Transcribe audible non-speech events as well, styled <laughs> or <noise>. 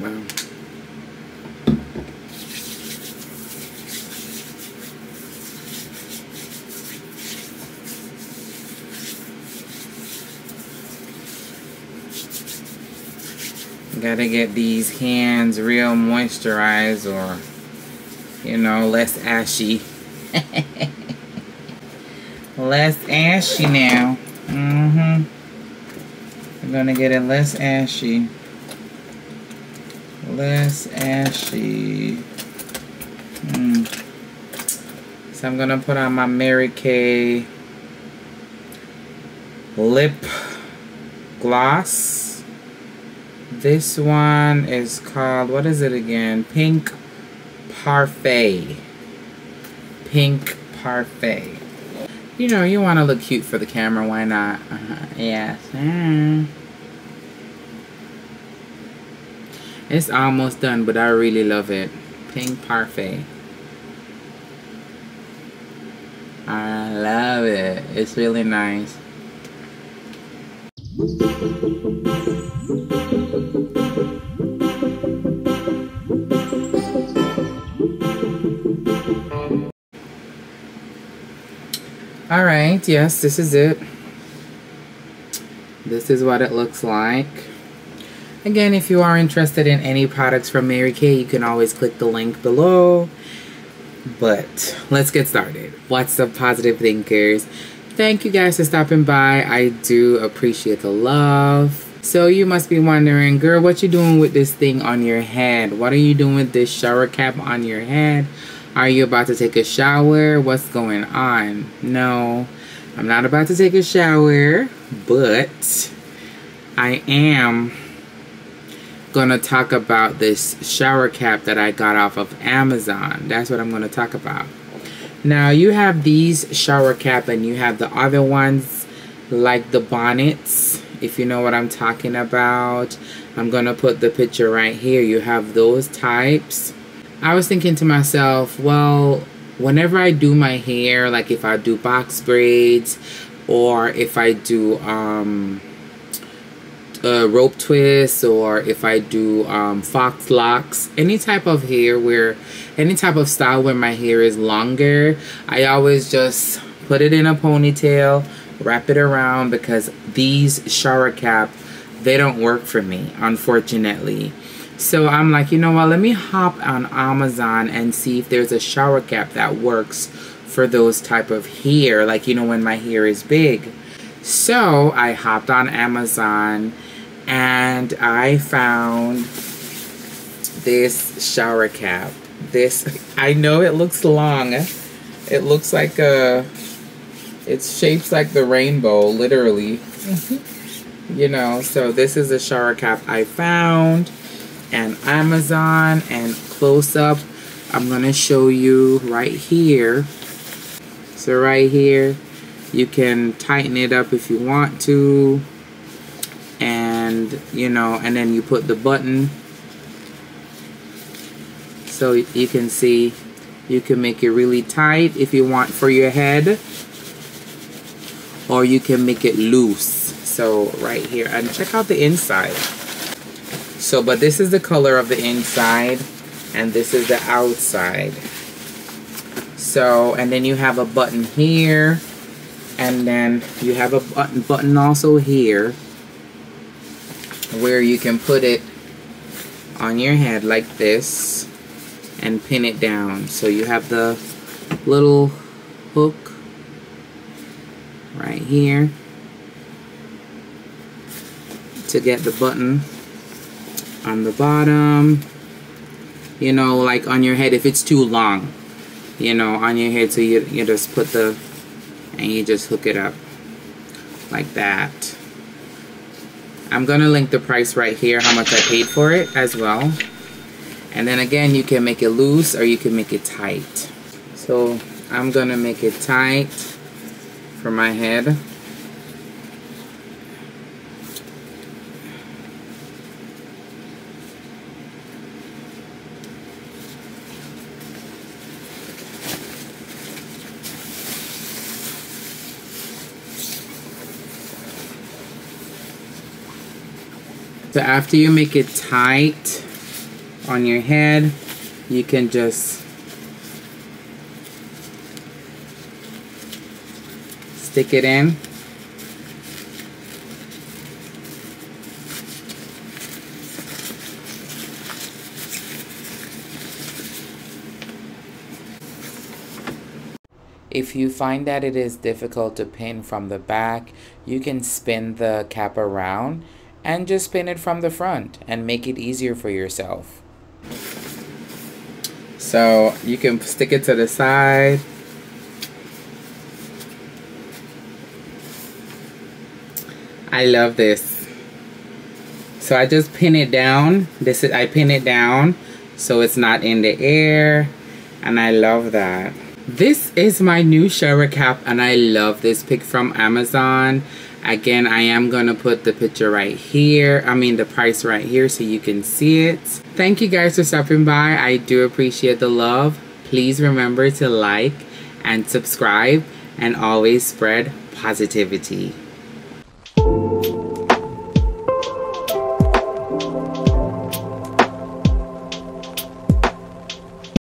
Well. Gotta get these hands real moisturized or, you know, less ashy. <laughs> less ashy now. Mm-hmm. I'm gonna get it less ashy. Less ashy. Mm. So I'm gonna put on my Mary Kay lip gloss. This one is called, what is it again? Pink Parfait. Pink Parfait. You know, you want to look cute for the camera, why not? Uh -huh. Yes. Mm. It's almost done, but I really love it. Pink Parfait. I love it. It's really nice. All right, yes, this is it. This is what it looks like. Again, if you are interested in any products from Mary Kay, you can always click the link below. But let's get started. What's up, positive thinkers? Thank you guys for stopping by. I do appreciate the love. So you must be wondering, girl, what you doing with this thing on your head? What are you doing with this shower cap on your head? Are you about to take a shower? What's going on? No, I'm not about to take a shower, but I am going to talk about this shower cap that I got off of Amazon. That's what I'm going to talk about. Now, you have these shower cap and you have the other ones like the bonnets, if you know what I'm talking about. I'm going to put the picture right here. You have those types I was thinking to myself, well, whenever I do my hair, like if I do box braids or if I do um, rope twists or if I do um, faux locs, any type of hair where, any type of style where my hair is longer, I always just put it in a ponytail, wrap it around because these shower cap, they don't work for me, unfortunately. So I'm like, you know what, let me hop on Amazon and see if there's a shower cap that works for those type of hair, like, you know, when my hair is big. So I hopped on Amazon and I found this shower cap. This, I know it looks long. It looks like a, it's shaped like the rainbow, literally. Mm-hmm. you know, so this is a shower cap I found and Amazon and close up I'm gonna show you right here so right here you can tighten it up if you want to. And you know and then you put the button. So you can see you can make it really tight if you want for your head. Or you can make it loose. So right here. And check out the inside. So, but this is the color of the inside and this is the outside. So, and then you have a button here and then you have a button, button also here where you can put it on your head like this and pin it down. So you have the little hook right here to get the button on the bottom you know like on your head if it's too long you know on your head so you, you just put the and you just hook it up like that. I'm gonna link the price right here how much I paid for it as well. And then again you can make it loose or you can make it tight. So I'm gonna make it tight for my head So after you make it tight, on your head, you can just stick it in. If you find that it is difficult to pin from the back, you can spin the cap around and just pin it from the front and make it easier for yourself. So you can stick it to the side. I love this. So I just pin it down. This is I pin it down so it's not in the air and I love that. This is my new shower cap and I love this pick from Amazon. Again, I am going to put the picture right here. I mean the price right here so you can see it. Thank you guys for stopping by. I do appreciate the love. Please remember to like and subscribe and always spread positivity.